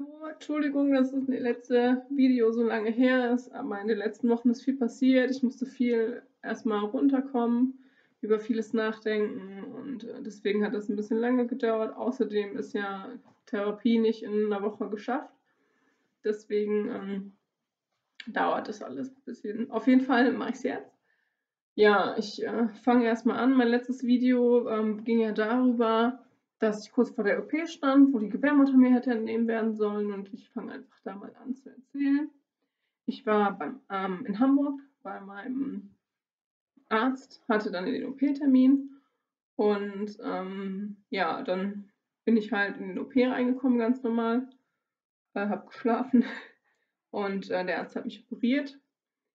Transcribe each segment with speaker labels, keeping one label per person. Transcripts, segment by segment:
Speaker 1: Hallo, Entschuldigung, dass das letzte Video so lange her ist, aber in den letzten Wochen ist viel passiert. Ich musste viel erstmal runterkommen, über vieles nachdenken und äh, deswegen hat das ein bisschen lange gedauert. Außerdem ist ja Therapie nicht in einer Woche geschafft. Deswegen ähm, dauert das alles ein bisschen. Auf jeden Fall mache ich es jetzt. Ja, ich äh, fange erstmal an. Mein letztes Video ähm, ging ja darüber, dass ich kurz vor der OP stand, wo die Gebärmutter mir hätte entnehmen werden sollen und ich fange einfach da mal an zu erzählen. Ich war beim, ähm, in Hamburg bei meinem Arzt, hatte dann den OP-Termin und ähm, ja, dann bin ich halt in den OP reingekommen, ganz normal, äh, habe geschlafen und äh, der Arzt hat mich operiert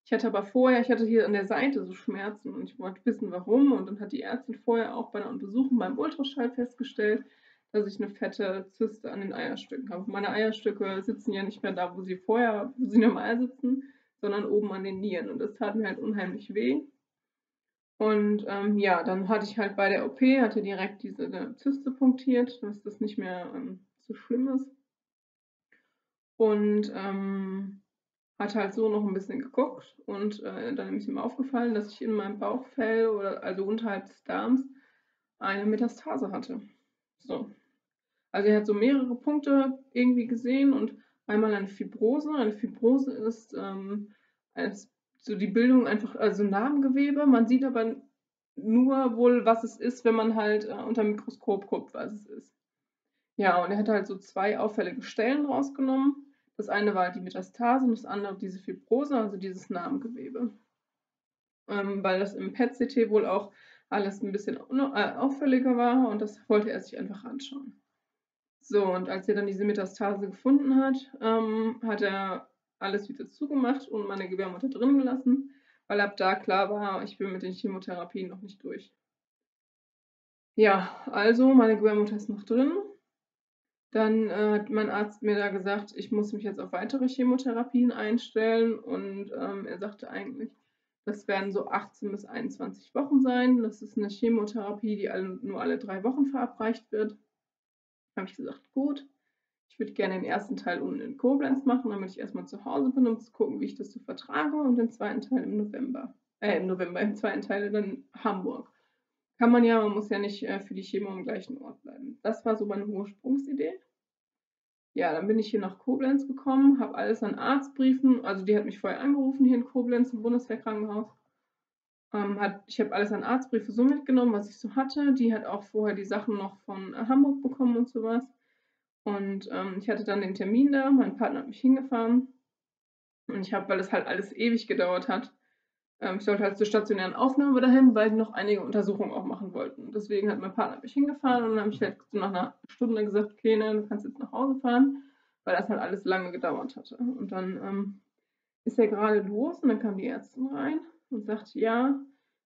Speaker 1: ich hatte aber vorher, ich hatte hier an der Seite so Schmerzen und ich wollte wissen, warum. Und dann hat die Ärztin vorher auch bei einer Untersuchung beim Ultraschall festgestellt, dass ich eine fette Zyste an den Eierstücken habe. Meine Eierstücke sitzen ja nicht mehr da, wo sie vorher, wo sie normal sitzen, sondern oben an den Nieren. Und das tat mir halt unheimlich weh. Und ähm, ja, dann hatte ich halt bei der OP, hatte direkt diese Zyste punktiert, dass das nicht mehr ähm, so schlimm ist. Und ähm, hat halt so noch ein bisschen geguckt und äh, dann ist ihm aufgefallen, dass ich in meinem Bauchfell oder also unterhalb des Darms eine Metastase hatte. So. Also er hat so mehrere Punkte irgendwie gesehen und einmal eine Fibrose. Eine Fibrose ist ähm, als so die Bildung einfach, also Narbengewebe. Man sieht aber nur wohl, was es ist, wenn man halt äh, unter Mikroskop guckt, was es ist. Ja, und er hat halt so zwei auffällige Stellen rausgenommen das eine war die Metastase und das andere diese Fibrose, also dieses Narbengewebe. Ähm, weil das im PET-CT wohl auch alles ein bisschen äh, auffälliger war und das wollte er sich einfach anschauen. So, und als er dann diese Metastase gefunden hat, ähm, hat er alles wieder zugemacht und meine Gebärmutter drin gelassen, weil ab da klar war, ich bin mit den Chemotherapien noch nicht durch. Ja, also meine Gebärmutter ist noch drin dann äh, hat mein Arzt mir da gesagt, ich muss mich jetzt auf weitere Chemotherapien einstellen und ähm, er sagte eigentlich, das werden so 18 bis 21 Wochen sein. Das ist eine Chemotherapie, die alle, nur alle drei Wochen verabreicht wird. Habe ich gesagt, gut. Ich würde gerne den ersten Teil unten in Koblenz machen, damit ich erstmal zu Hause bin, um zu gucken, wie ich das so vertrage. Und den zweiten Teil im November. Äh, im November, im zweiten Teil dann Hamburg. Kann man ja, man muss ja nicht äh, für die Chemo am gleichen Ort bleiben. Das war so meine Ursprungsidee ja, dann bin ich hier nach Koblenz gekommen, habe alles an Arztbriefen, also die hat mich vorher angerufen hier in Koblenz im Bundeswehrkrankenhaus. Ähm, hat, ich habe alles an Arztbriefe so mitgenommen, was ich so hatte. Die hat auch vorher die Sachen noch von Hamburg bekommen und sowas. Und ähm, ich hatte dann den Termin da, mein Partner hat mich hingefahren. Und ich habe, weil das halt alles ewig gedauert hat, ähm, ich sollte halt zur stationären Aufnahme dahin, weil die noch einige Untersuchungen auch machen wollten. Deswegen hat mein Partner mich hingefahren und dann habe ich halt so nach einer Stunde gesagt, okay, ne, du kannst jetzt nach Hause fahren, weil das halt alles lange gedauert hatte. Und dann ähm, ist er gerade los und dann kam die Ärztin rein und sagte, ja,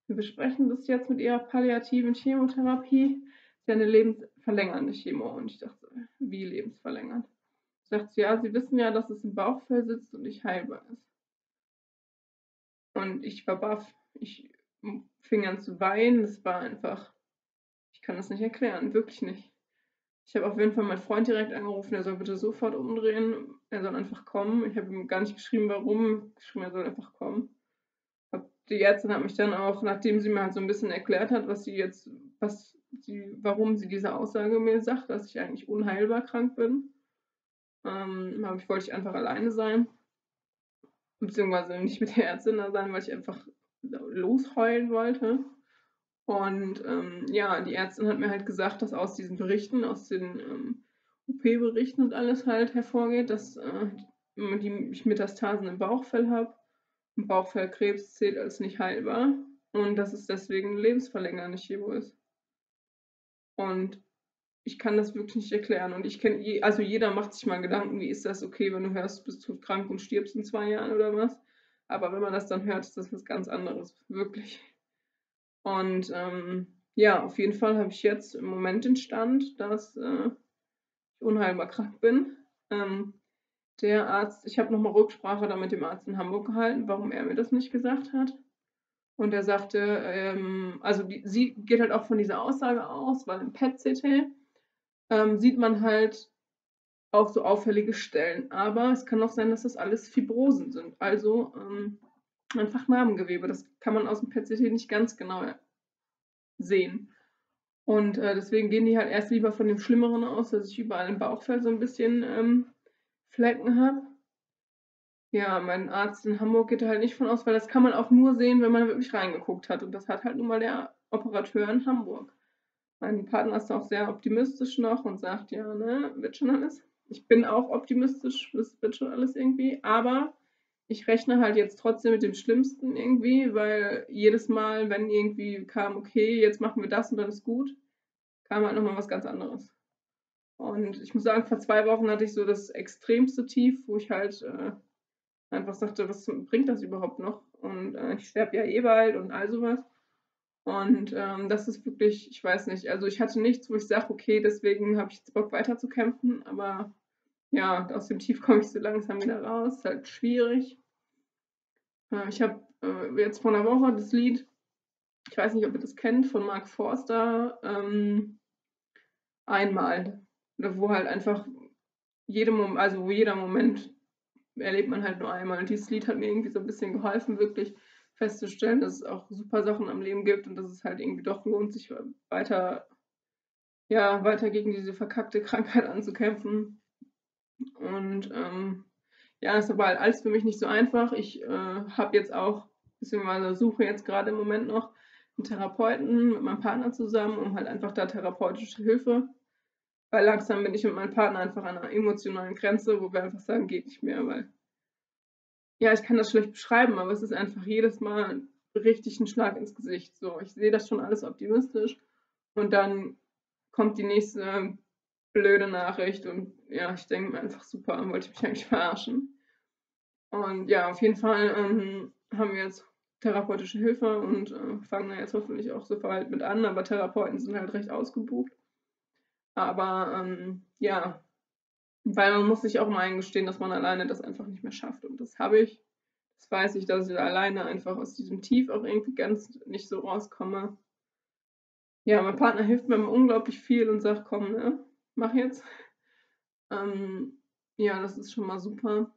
Speaker 1: wir besprechen das jetzt mit ihrer palliativen Chemotherapie. Das ist ja eine lebensverlängernde Chemo. Und ich dachte, wie lebensverlängernd? Ich dachte, ja, Sie wissen ja, dass es im Bauchfell sitzt und nicht heilbar ist. Und ich war baff. Ich fing an zu weinen. Es war einfach, ich kann das nicht erklären, wirklich nicht. Ich habe auf jeden Fall meinen Freund direkt angerufen, er soll bitte sofort umdrehen, er soll einfach kommen. Ich habe ihm gar nicht geschrieben, warum, geschrieben, er soll einfach kommen. Die Ärztin hat mich dann auch, nachdem sie mir halt so ein bisschen erklärt hat, was sie jetzt, was sie, warum sie diese Aussage mir sagt, dass ich eigentlich unheilbar krank bin, ähm, ich, wollte ich einfach alleine sein beziehungsweise nicht mit der Ärztin da sein, weil ich einfach losheulen wollte. Und ähm, ja, die Ärztin hat mir halt gesagt, dass aus diesen Berichten, aus den ähm, OP-Berichten und alles halt hervorgeht, dass äh, die, ich Metastasen im Bauchfell habe. Bauchfellkrebs zählt als nicht heilbar. Und dass es deswegen lebensverlängernde Chemo ist. Und ich kann das wirklich nicht erklären. Und ich kenne, also jeder macht sich mal Gedanken, wie ist das okay, wenn du hörst, bist du krank und stirbst in zwei Jahren oder was. Aber wenn man das dann hört, ist das was ganz anderes, wirklich. Und ähm, ja, auf jeden Fall habe ich jetzt im Moment den Stand, dass äh, ich unheilbar krank bin. Ähm, der Arzt, ich habe nochmal Rücksprache da mit dem Arzt in Hamburg gehalten, warum er mir das nicht gesagt hat. Und er sagte, ähm, also die, sie geht halt auch von dieser Aussage aus, weil im PET-CT ähm, sieht man halt auch so auffällige Stellen. Aber es kann auch sein, dass das alles Fibrosen sind, also ähm, einfach Narbengewebe. Das kann man aus dem PCT nicht ganz genau sehen. Und äh, deswegen gehen die halt erst lieber von dem Schlimmeren aus, dass ich überall im Bauchfell so ein bisschen ähm, Flecken habe. Ja, mein Arzt in Hamburg geht da halt nicht von aus, weil das kann man auch nur sehen, wenn man wirklich reingeguckt hat. Und das hat halt nun mal der Operateur in Hamburg. Mein Partner ist auch sehr optimistisch noch und sagt, ja, ne, wird schon alles. Ich bin auch optimistisch, es wird schon alles irgendwie, aber ich rechne halt jetzt trotzdem mit dem Schlimmsten irgendwie, weil jedes Mal, wenn irgendwie kam, okay, jetzt machen wir das und dann ist gut, kam halt nochmal was ganz anderes. Und ich muss sagen, vor zwei Wochen hatte ich so das extremste Tief, wo ich halt äh, einfach sagte, was bringt das überhaupt noch? Und äh, ich sterbe ja eh bald und all sowas. Und ähm, das ist wirklich, ich weiß nicht, also ich hatte nichts, wo ich sage, okay, deswegen habe ich jetzt Bock weiterzukämpfen, aber ja, aus dem Tief komme ich so langsam wieder raus, ist halt schwierig. Äh, ich habe äh, jetzt vor einer Woche das Lied, ich weiß nicht, ob ihr das kennt, von Mark Forster, ähm, einmal, wo halt einfach jedem, also wo jeder Moment erlebt man halt nur einmal. Und dieses Lied hat mir irgendwie so ein bisschen geholfen, wirklich festzustellen, dass es auch super Sachen am Leben gibt und dass es halt irgendwie doch lohnt, sich weiter, ja, weiter gegen diese verkackte Krankheit anzukämpfen. Und ähm, ja, ist aber halt alles für mich nicht so einfach. Ich äh, habe jetzt auch, beziehungsweise suche jetzt gerade im Moment noch einen Therapeuten mit meinem Partner zusammen, um halt einfach da therapeutische Hilfe. Weil langsam bin ich mit meinem Partner einfach an einer emotionalen Grenze, wo wir einfach sagen, geht nicht mehr, weil ja, ich kann das schlecht beschreiben, aber es ist einfach jedes Mal richtig ein Schlag ins Gesicht. So, ich sehe das schon alles optimistisch und dann kommt die nächste blöde Nachricht und ja, ich denke mir einfach super, wollte ich mich eigentlich verarschen. Und ja, auf jeden Fall ähm, haben wir jetzt therapeutische Hilfe und äh, fangen da jetzt hoffentlich auch so bald mit an, aber Therapeuten sind halt recht ausgebucht. Aber ähm, ja, weil man muss sich auch mal eingestehen, dass man alleine das einfach nicht mehr schafft. Und das habe ich. Das weiß ich, dass ich alleine einfach aus diesem Tief auch irgendwie ganz nicht so rauskomme. Ja, mein Partner hilft mir unglaublich viel und sagt, komm, ne, mach jetzt. Ähm, ja, das ist schon mal super.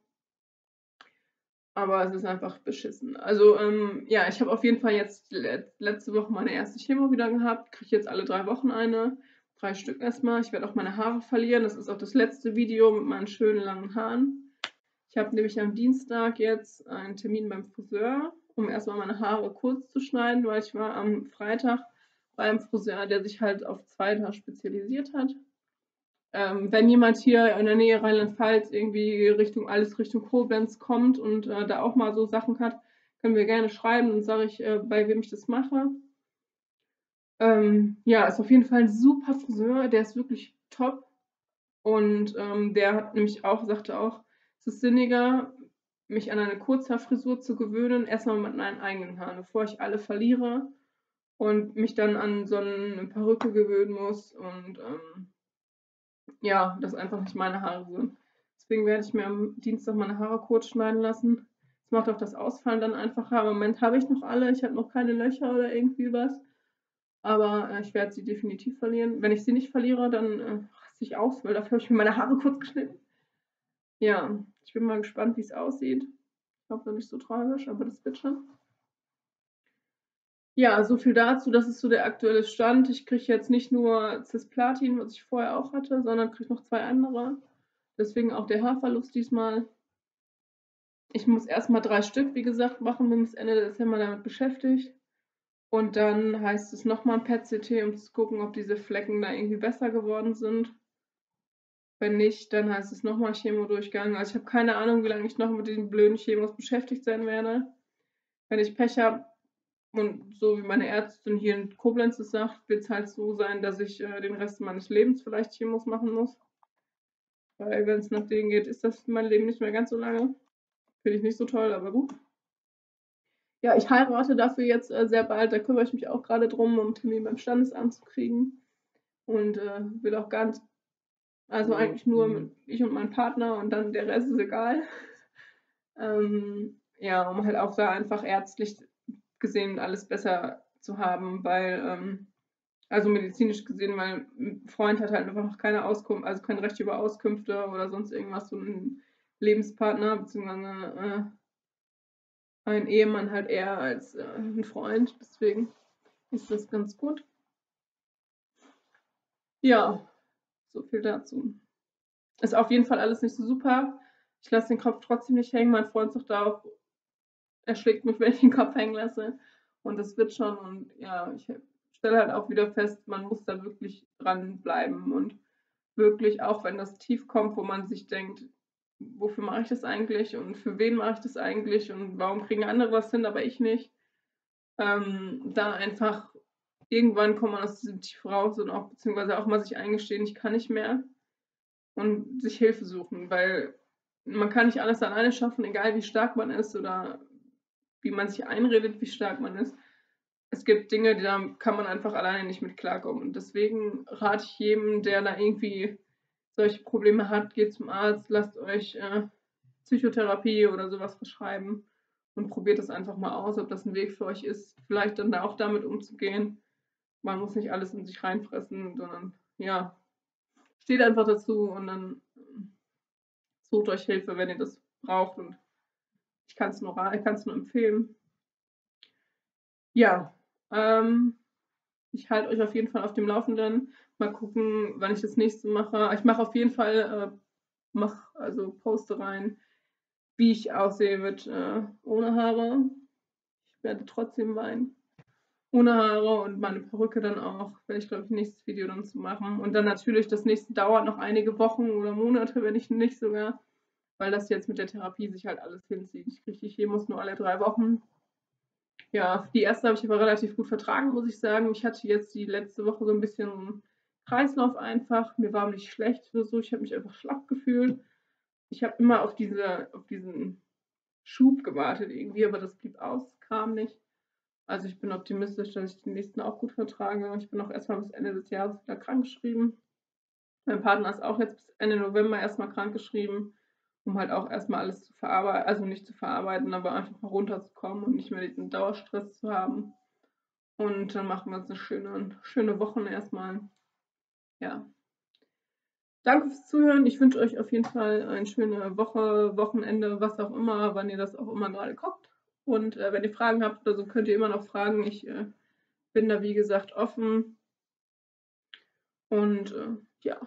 Speaker 1: Aber es ist einfach beschissen. Also, ähm, ja, ich habe auf jeden Fall jetzt letzte Woche meine erste Chemo wieder gehabt. Kriege jetzt alle drei Wochen eine drei Stück erstmal. Ich werde auch meine Haare verlieren. Das ist auch das letzte Video mit meinen schönen langen Haaren. Ich habe nämlich am Dienstag jetzt einen Termin beim Friseur, um erstmal meine Haare kurz zu schneiden, weil ich war am Freitag beim Friseur, der sich halt auf Zweiter spezialisiert hat. Ähm, wenn jemand hier in der Nähe Rheinland-Pfalz irgendwie Richtung alles Richtung Koblenz kommt und äh, da auch mal so Sachen hat, können wir gerne schreiben und sage ich, äh, bei wem ich das mache. Ähm, ja, ist auf jeden Fall ein super Friseur, der ist wirklich top. Und ähm, der hat nämlich auch, sagte auch, es ist sinniger, mich an eine Kurzhaarfrisur zu gewöhnen, erstmal mit meinen eigenen Haaren, bevor ich alle verliere und mich dann an so eine Perücke gewöhnen muss und ähm, ja, das einfach nicht meine Haare sind. Deswegen werde ich mir am Dienstag meine Haare kurz schneiden lassen. Das macht auch das Ausfallen dann einfacher. Im Moment habe ich noch alle, ich habe noch keine Löcher oder irgendwie was. Aber äh, ich werde sie definitiv verlieren. Wenn ich sie nicht verliere, dann äh, raste ich aus, weil dafür habe ich mir meine Haare kurz geschnitten. Ja, ich bin mal gespannt, wie es aussieht. Ich hoffe nicht so tragisch, aber das wird schon. Ja, so viel dazu. Das ist so der aktuelle Stand. Ich kriege jetzt nicht nur Cisplatin, was ich vorher auch hatte, sondern kriege noch zwei andere. Deswegen auch der Haarverlust diesmal. Ich muss erstmal drei Stück, wie gesagt, machen, bin bis Ende Dezember damit beschäftigt. Und dann heißt es nochmal ein PET-CT, um zu gucken, ob diese Flecken da irgendwie besser geworden sind. Wenn nicht, dann heißt es nochmal Chemo-Durchgang. Also ich habe keine Ahnung, wie lange ich noch mit diesen blöden Chemos beschäftigt sein werde. Wenn ich Pech habe und so wie meine Ärztin hier in Koblenz es sagt, wird es halt so sein, dass ich äh, den Rest meines Lebens vielleicht Chemos machen muss. Weil wenn es nach denen geht, ist das mein Leben nicht mehr ganz so lange. Finde ich nicht so toll, aber gut ja, ich heirate dafür jetzt äh, sehr bald. Da kümmere ich mich auch gerade drum, um Termin beim Standesamt zu kriegen. Und äh, will auch nicht, also eigentlich nur mhm. ich und mein Partner und dann der Rest ist egal. ähm, ja, um halt auch da einfach ärztlich gesehen alles besser zu haben, weil, ähm, Also medizinisch gesehen, weil ein Freund hat halt einfach noch keine Auskunft, also kein Recht über Auskünfte oder sonst irgendwas, so ein Lebenspartner, beziehungsweise äh, ein Ehemann halt eher als äh, ein Freund. Deswegen ist das ganz gut. Ja, so viel dazu. Ist auf jeden Fall alles nicht so super. Ich lasse den Kopf trotzdem nicht hängen. Mein Freund sagt auch, er schlägt mich, wenn ich den Kopf hängen lasse. Und das wird schon. Und ja, ich stelle halt auch wieder fest, man muss da wirklich dranbleiben und wirklich, auch wenn das tief kommt, wo man sich denkt, wofür mache ich das eigentlich und für wen mache ich das eigentlich und warum kriegen andere was hin, aber ich nicht, ähm, da einfach irgendwann kommt man aus diesem Tief raus und auch beziehungsweise auch mal sich eingestehen, ich kann nicht mehr und sich Hilfe suchen, weil man kann nicht alles alleine schaffen, egal wie stark man ist oder wie man sich einredet, wie stark man ist. Es gibt Dinge, da kann man einfach alleine nicht mit klarkommen. Und deswegen rate ich jedem, der da irgendwie solche Probleme hat, geht zum Arzt, lasst euch äh, Psychotherapie oder sowas verschreiben und probiert es einfach mal aus, ob das ein Weg für euch ist, vielleicht dann auch damit umzugehen. Man muss nicht alles in sich reinfressen, sondern ja, steht einfach dazu und dann sucht euch Hilfe, wenn ihr das braucht. Und ich kann es nur, nur empfehlen. Ja, ähm, ich halte euch auf jeden Fall auf dem Laufenden. Mal gucken, wann ich das nächste mache. Ich mache auf jeden Fall, äh, mach, also poste rein, wie ich aussehe mit äh, ohne Haare. Ich werde trotzdem weinen. Ohne Haare und meine Perücke dann auch, werde ich glaube ich nächstes Video dann zu machen. Und dann natürlich, das nächste dauert noch einige Wochen oder Monate, wenn ich nicht sogar, weil das jetzt mit der Therapie sich halt alles hinzieht. Ich kriege Chemos nur alle drei Wochen. Ja, die erste habe ich aber relativ gut vertragen, muss ich sagen. Ich hatte jetzt die letzte Woche so ein bisschen Kreislauf einfach. Mir war nicht schlecht oder so. Ich habe mich einfach schlapp gefühlt. Ich habe immer auf, diese, auf diesen Schub gewartet irgendwie, aber das blieb aus, kam nicht. Also ich bin optimistisch, dass ich den nächsten auch gut vertrage. Ich bin auch erstmal bis Ende des Jahres wieder krankgeschrieben. Mein Partner ist auch jetzt bis Ende November erstmal krankgeschrieben, um halt auch erstmal alles zu verarbeiten, also nicht zu verarbeiten, aber einfach mal runterzukommen und nicht mehr diesen Dauerstress zu haben. Und dann machen wir uns eine schöne, schöne Woche erstmal. Ja. Danke fürs Zuhören. Ich wünsche euch auf jeden Fall eine schöne Woche, Wochenende, was auch immer, wann ihr das auch immer gerade guckt. Und äh, wenn ihr Fragen habt oder so, könnt ihr immer noch fragen. Ich äh, bin da, wie gesagt, offen. Und äh, ja.